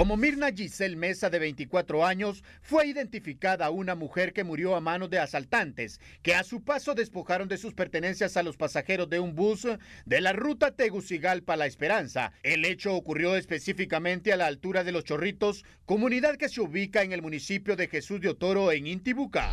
Como Mirna Giselle Mesa, de 24 años, fue identificada una mujer que murió a manos de asaltantes, que a su paso despojaron de sus pertenencias a los pasajeros de un bus de la ruta Tegucigalpa La Esperanza. El hecho ocurrió específicamente a la altura de Los Chorritos, comunidad que se ubica en el municipio de Jesús de Otoro, en Intibuca.